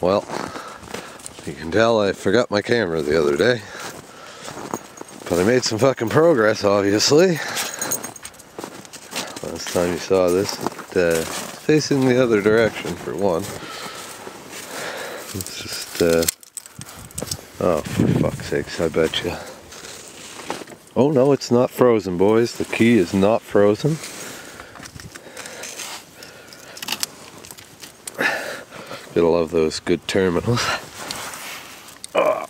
Well, you can tell I forgot my camera the other day. But I made some fucking progress, obviously. Last time you saw this, it, uh, facing the other direction for one. It's just, uh, oh, for fuck's sakes, I bet you. Oh no, it's not frozen, boys. The key is not frozen. Gotta love those good terminals. Oh.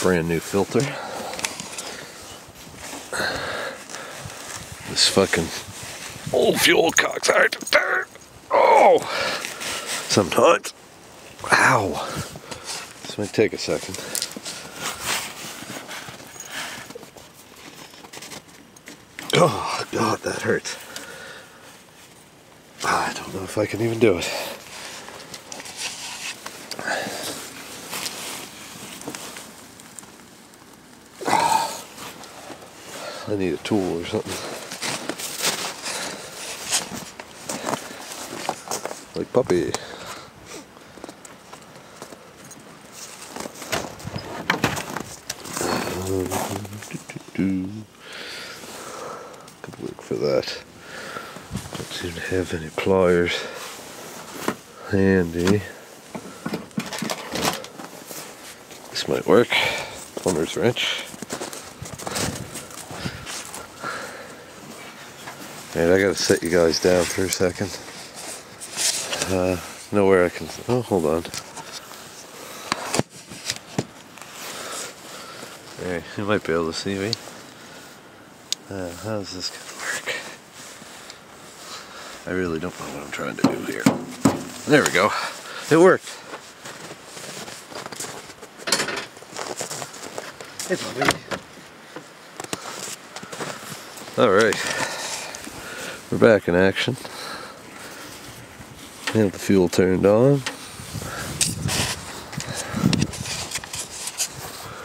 Brand new filter. This fucking old fuel cock's hard to turn. Oh! Sometimes. Ow! This might take a second. Oh, God, that hurts. I don't know if I can even do it. I need a tool or something. Like puppy. Um, Could work for that. Don't seem to have any pliers handy. This might work. Plumber's wrench. Alright, I gotta set you guys down for a second. Uh, nowhere I can. Oh, hold on. There, you might be able to see me. Uh, how's this? I really don't know what I'm trying to do here. There we go. It worked. Hey, puppy. All right. We're back in action. Have the fuel turned on.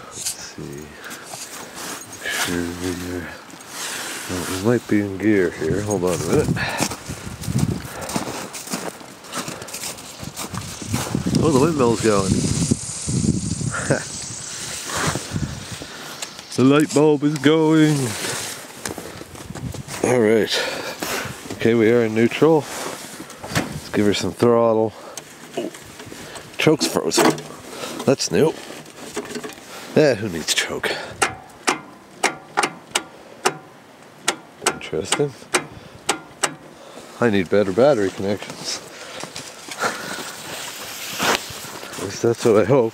Let's see. Make sure we are. Well, we might be in gear here. Hold on a minute. Oh, the windmill's going. the light bulb is going. All right. Okay, we are in neutral. Let's give her some throttle. Oh, choke's frozen. That's new. Yeah, who needs choke? Interesting. I need better battery connections. That's what I hope.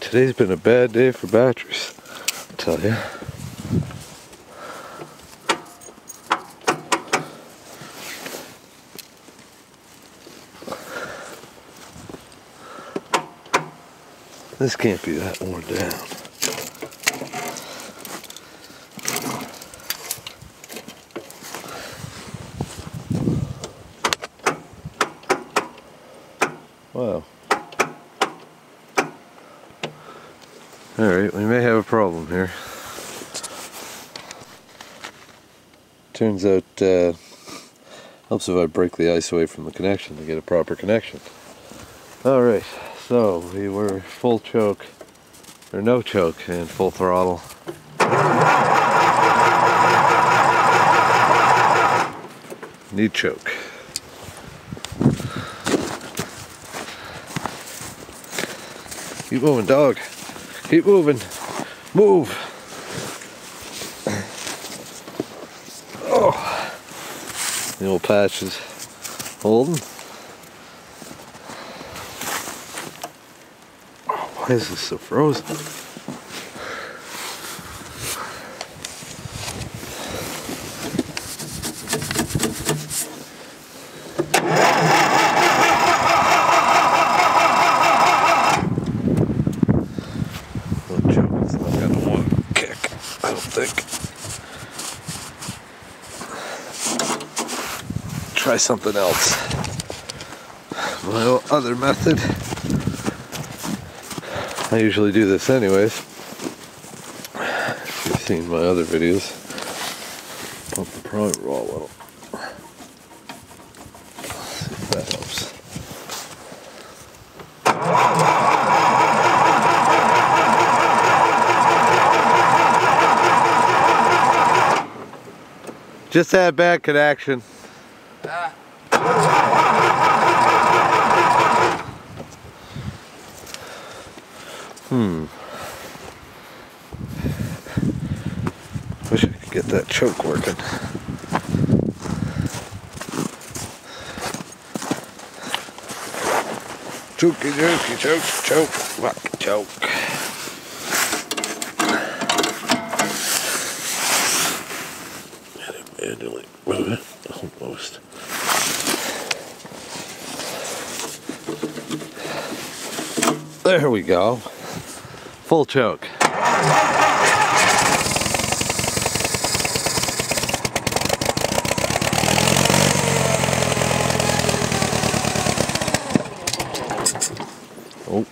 Today's been a bad day for batteries, I tell you. This can't be that worn down. Wow. Alright, we may have a problem here. Turns out, uh, helps if I break the ice away from the connection to get a proper connection. Alright. So we were full choke, or no choke, and full throttle. Need choke. Keep moving, dog. Keep moving. Move. Oh. The old patch is holding. Why is this so frozen? It's not gonna want to kick, I don't think. Try something else. My other method I usually do this anyways. If you've seen my other videos, pump the prime raw well. See if that helps. Just had bad connection. Hmm. Wish I could get that choke working. Chokey, chokey, choke, choke, rock, choke. Manually move it almost. There we go. Full choke. Oh.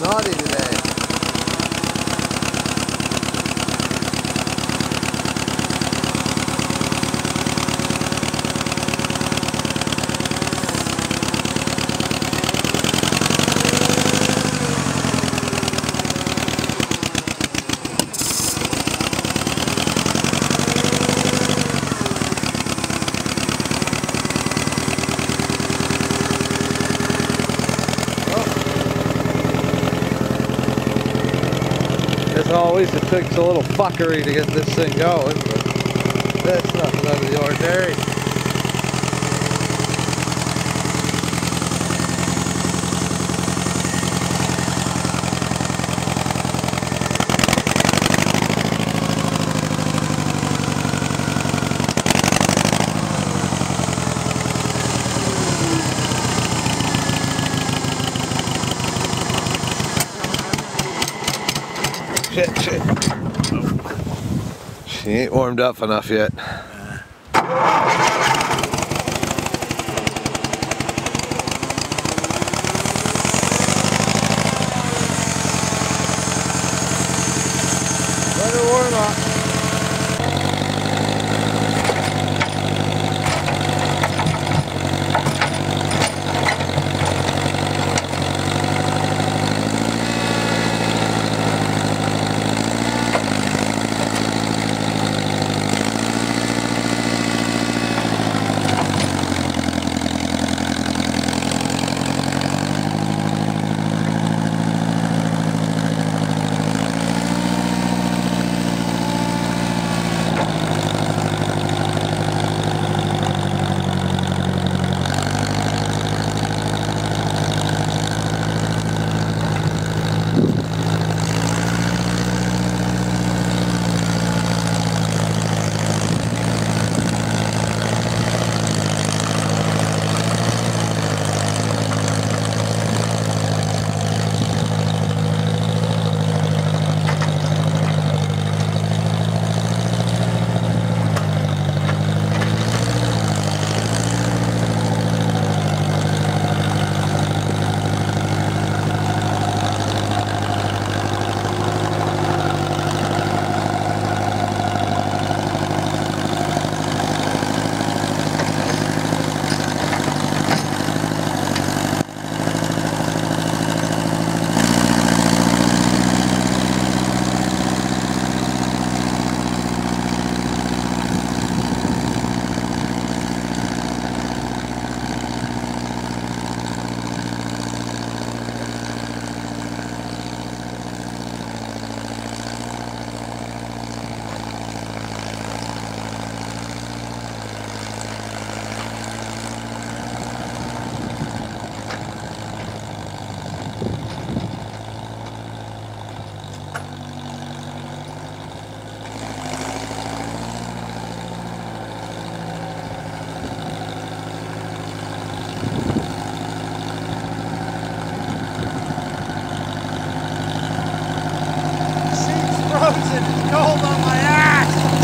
Naughty today. As always, it takes a little fuckery to get this thing going, but that's nothing out of the ordinary. Shit, shit. She ain't warmed up enough yet. Let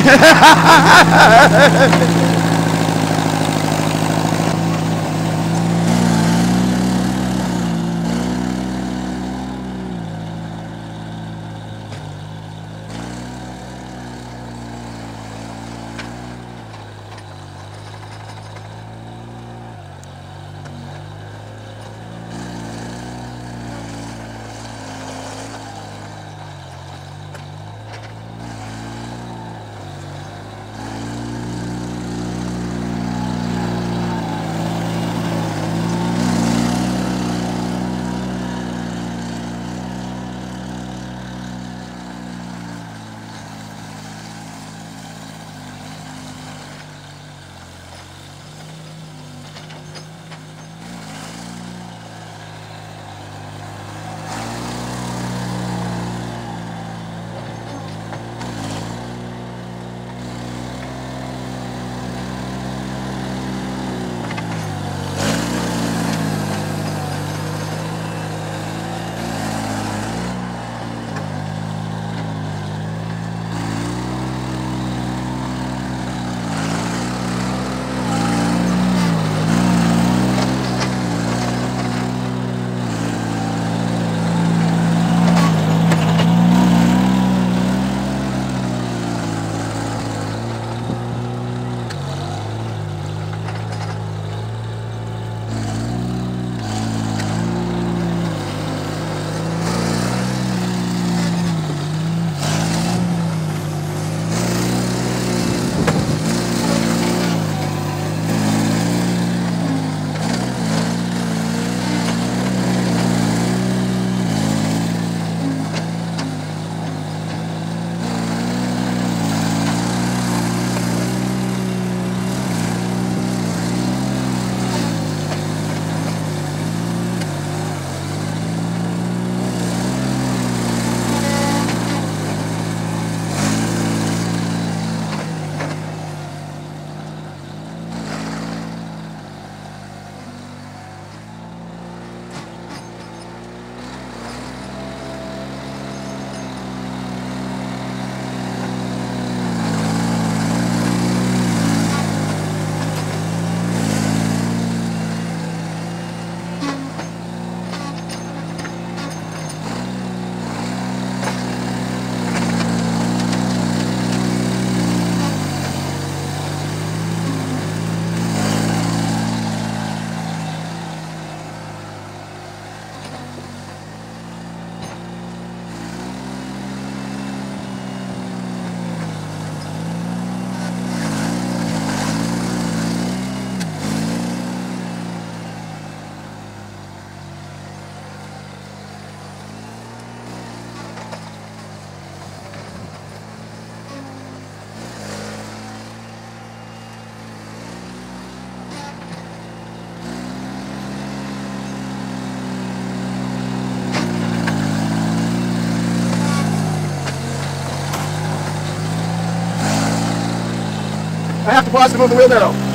Ha ha ha ha ha! I have to pause to move the wheelbarrow.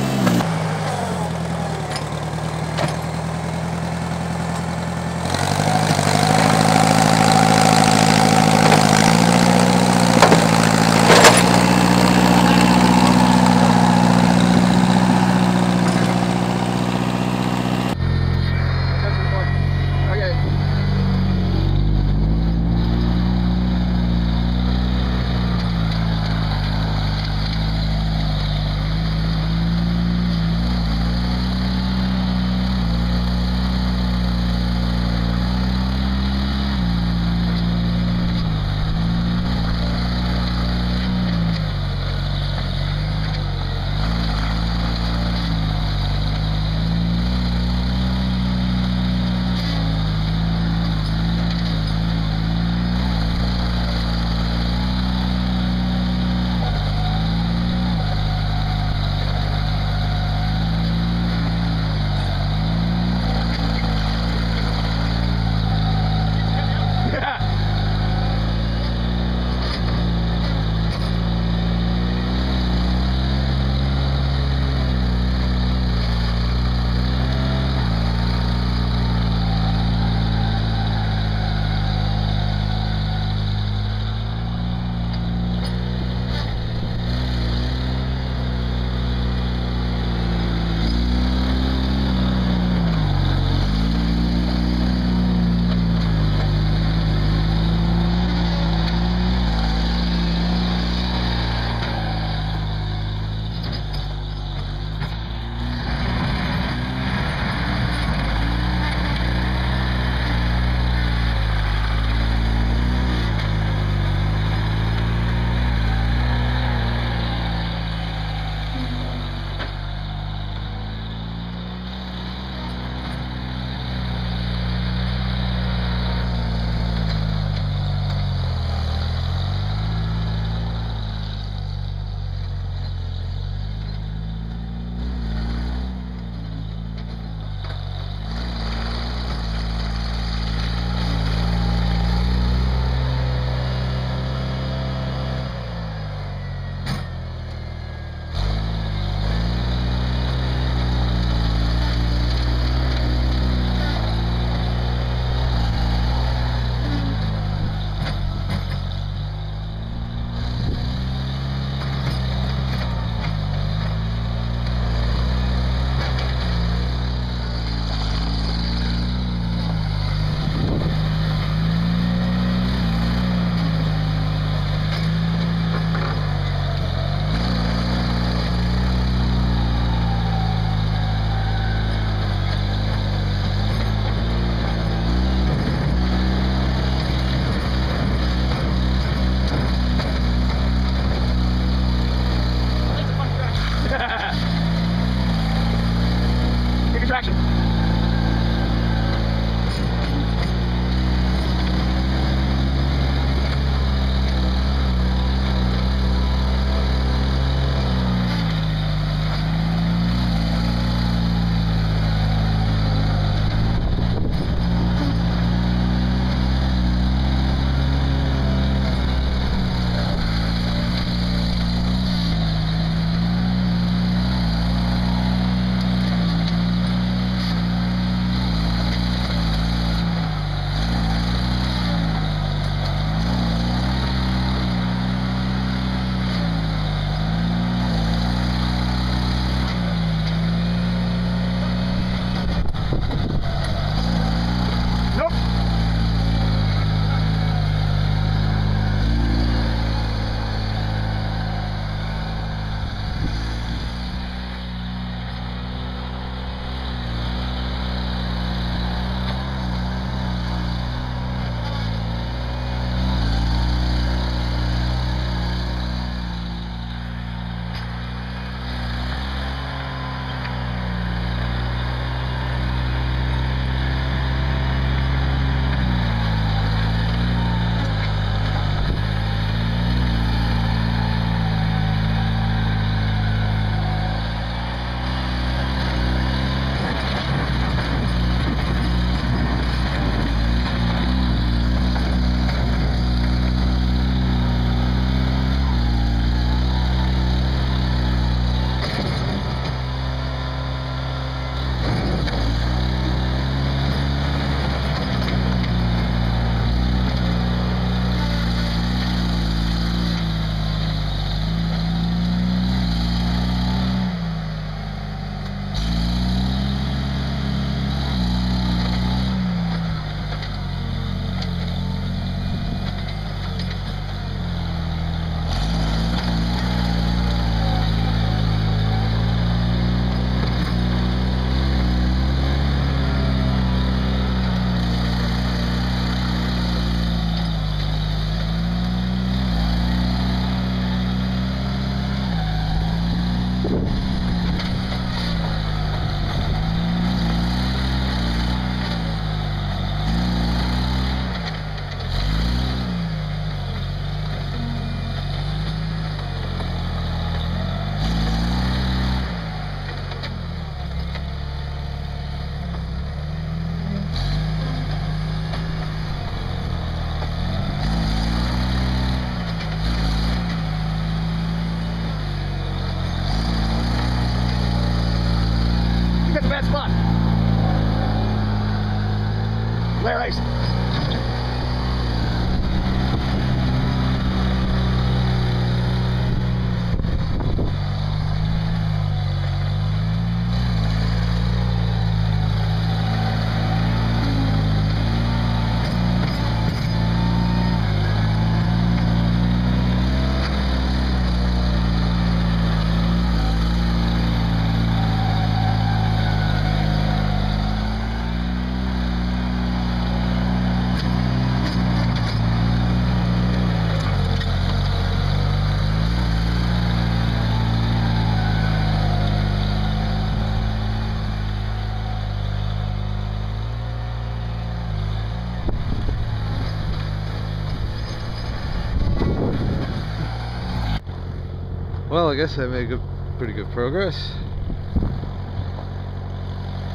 I guess I made good, pretty good progress.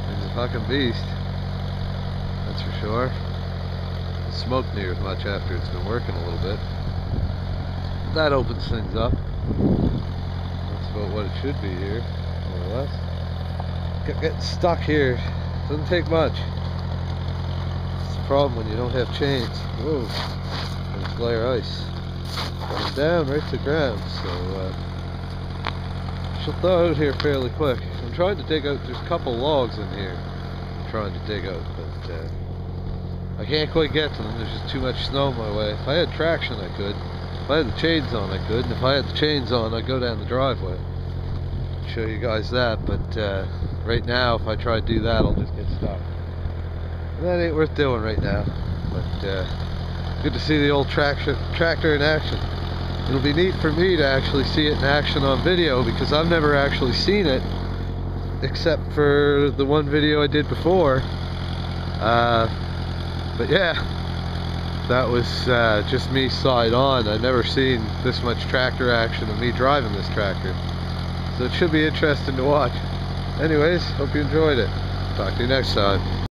He's a fucking beast. That's for sure. The smoke near as much after it's been working a little bit. That opens things up. That's about what it should be here, more or less. Get, getting stuck here doesn't take much. It's the problem when you don't have chains. Whoa, there's Blair ice. Coming down right to the ground, so uh, she'll thaw out here fairly quick. I'm trying to dig out, there's a couple logs in here I'm trying to dig out, but uh, I can't quite get to them. There's just too much snow my way. If I had traction, I could. If I had the chains on, I could. And if I had the chains on, I'd go down the driveway. Show you guys that, but uh, right now, if I try to do that, I'll just get stuck. And that ain't worth doing right now. But uh, good to see the old tractor, tractor in action. It'll be neat for me to actually see it in action on video because I've never actually seen it except for the one video I did before. Uh, but yeah, that was uh, just me side on. I've never seen this much tractor action of me driving this tractor. So it should be interesting to watch. Anyways, hope you enjoyed it. Talk to you next time.